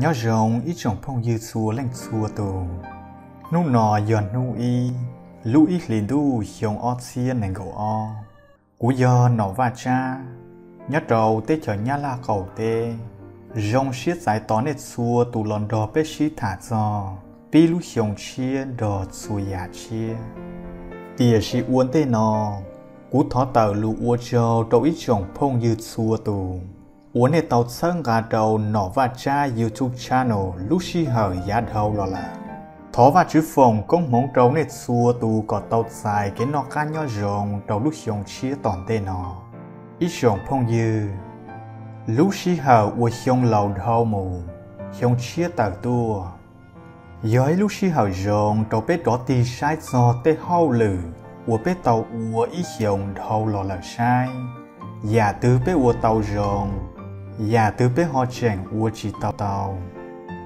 nhớ rồng ít trồng phong dư xua lanh xua tù. Nu nọ giòn nu y lu ít lì đu hiong o xia nền gầu o. Cú giờ nọ va cha, nhớ trầu tê chờ nhá la cầu tê. Rong xiết giải tón nết xua tù lòn đò bê xí thả giò. Pi lu hiong chia đò xua yà chia. Tìa xì uốn tê nọ cú thó tờ lu ua châu trâu ít trồng phong dư xua tù uốn nét tàu sân gà đầu nọ và cha youtube channel Lucy xí hở giá đầu lo là. Thó và chữ phòng công mong trâu nét xua tù có tàu dài cái nọ ca nhỏ rồng, trâu lúc hiong chia toàn tên nọ ít trồng phong dư, Lucy xí hở ua hiong lầu đầu mù hiong chia tàu tua. Giới Lucy xí hở rồng, trâu bếp đó tì sai gió tê hâu lử. Ua bếp tàu ua ít hiong đầu lo là sai. Giả từ bếp ua tàu rồng và từ bé họ chèn ua chỉ tàu tàu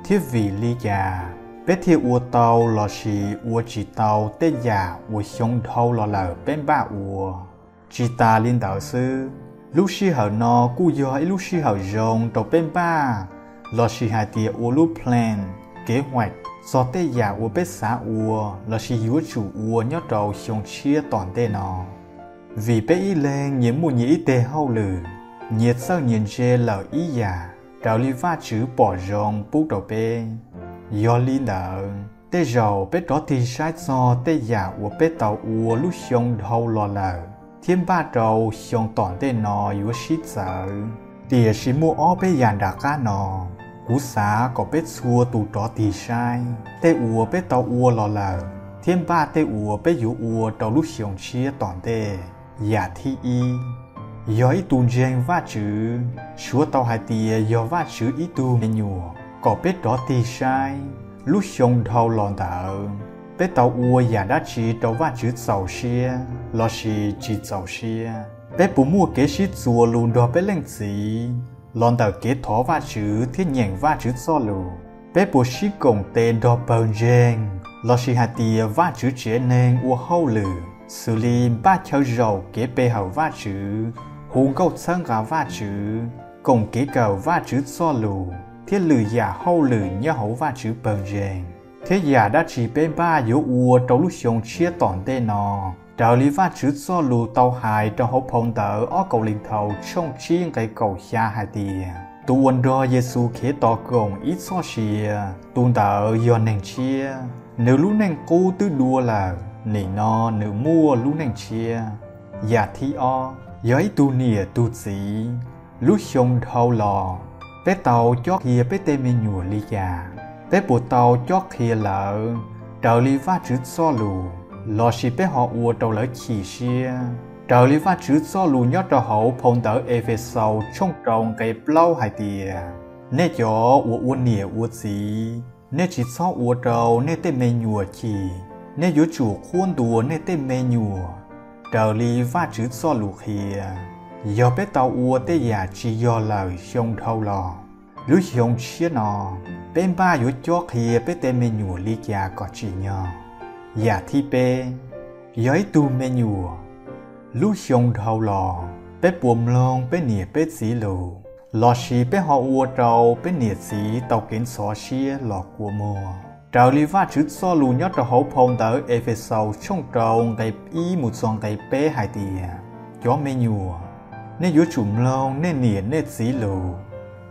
thiết vị lý già bé thiệt ua tàu là xì ua chỉ tàu tê già ua xong thâu là lờ bên ba ua. Chỉ ta liên đạo sư lúc xí hở nó cú gió ấy lúc xí hở rồng đầu bên ba. Là xì hai tia ua lúc plan kế hoạch so tê già ua bé xã ua là xì yếu chủ ua nhớ đầu xong chia toàn tê nó vì bé y lên nhiễm mùa nhĩ tê hậu lử nhiệt sau nhìn chê lờ ý giả trào li va chữ bỏ rong bút đầu bê. Do li nợ tê dầu bê đó thì sai so, tê giả của bê tàu ua lúc xong đầu lò lờ. Thiên ba trầu xong toàn tê nò yếu xít sợ tìa xí mua ó bê già đà cá nò, cú xá có bê xua tù đó thì sai. Tê ua bê tàu ua lò lờ, thiên ba tê ua bê yếu ua trầu lúc xong chia toàn tê. Giả thi y do ít tu gen va chữ chúa tàu hai tia do va chữ ít tu mê nhùa có biết đó thì sai. Lúc xong thâu lòn thở biết tàu ua giả đã chỉ tàu va chữ giàu xia lo xì chỉ giàu xia biết bố mua kế sĩ chùa luôn đó biết lên gì lòn thở kế thó va chữ thiết nhện va chữ do lù biết bố sĩ cổng tên đó bờ gen lo xì hai tia va chữ chế nên ua hâu lử xử lý ba châu giàu kế bê hậu va chữ hùng câu sân gà va chữ cùng kế cầu va chữ so lù thiết lử giả hậu lử nhớ hậu va chữ bần rèn thế giả đã chỉ bên ba yếu ua trong lúc xuống chia toàn tê nò trợ lý va chữ so lù tàu hài trong hậu phong tờ ở cầu linh thầu trong chiên cái cầu xa hai tìa tuôn đó Giêsu khế tỏ cùng ít so xìa tuôn tờ do nàng chia nếu lúc nàng cô tư đua là nỉ no nếu mua lúc nàng chia giả thi o giới tu nìa tu sĩ lúc sông thâu lò bé tàu cho kia bé tê mê nhùa ly già bé bộ tàu cho kia lợ, trợ lý va chữ so lù, lò xì bé họ ua tàu lỡ chỉ xia, trợ lý va chữ so lù nhớ trò hậu phong tờ e về sau trong trồng cây blau hai tìa nè chó ua ua nìa ua gì nè chỉ so ua trâu nè tê mê nhùa chỉ nè yếu chủ khuôn đùa nè tê mê nhùa trợ lý va chữ so lù kia do bé tàu ua tê giả chỉ do lời xong thâu lò lúc xong chia nọ bên ba yếu cho kia bé tê mê nhùa lý gia có chỉ nhờ giả thi bê giới tu mê nhùa lúc xong thâu lò bé buồm lông bé nịa bé dĩ lù lò xì bé họ ua trâu bé nịa dĩ tàu kiến xó xia lò của mùa trào lý va chữ so lù nhớ trò hậu phong tờ ê phê sâu trong trâu ngày y một dòng ngày bé hai tìa gió mê nhùa nên yếu chùm lông, nên nỉa nên xí lù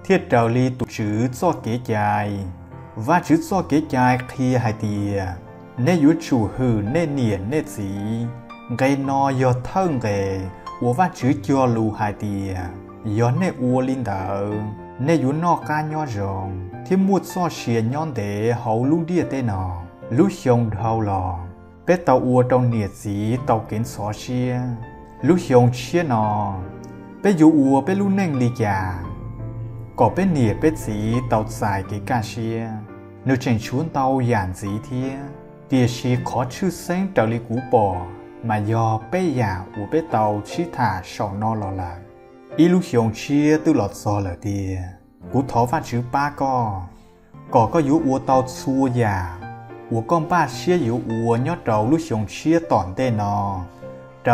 thiết trào lý tụ chữ do kế chài. và chữ do kế chài khi hai tìa nên yếu chủ hư nên nỉa nên xí. gây no do thân ghề ua và chữ cho lù hai tìa gió nên ua linh đỡ nè yu nọ ca nhỏ rộng thì một so xìa nhon để hậu lưu địa tê nọ lưu xong thâu lò bé tàu ua trong nhiệt dĩ tàu kiến so xìa lưu xong chia nọ bé yu ua bé lưu neng lì già có bé nhiệt bé dĩ tàu xài cái ca xìa nếu chẳng chuốn tàu giản dĩ thia địa xì khó chư sáng tàu lì cú bò mà do bé già ua bé tàu chỉ thả sầu no lò lạc ý lúc chia từ lọt so cú phát chữ ba có tàu con ba chia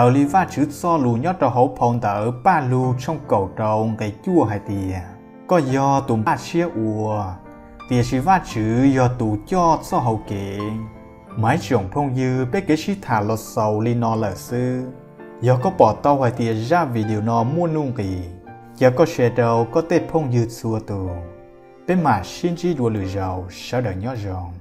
li chữ so lù nhớ trâu hậu đã ở ba lù trong cầu trâu cái chua hai tìa có do tụm ba xia ua tiền sĩ vát chữ do tù cho cho hậu kế mãi chồng phong dư bé cái sĩ thả lọt sầu li nó là sư giờ có bỏ tao hoài tiền ra vì điều nó mua nung kỳ. Giờ có xe đầu, có tết phong dư xua tù. Bên mà xin chi đùa lừa giàu sao đợi nhớ rộng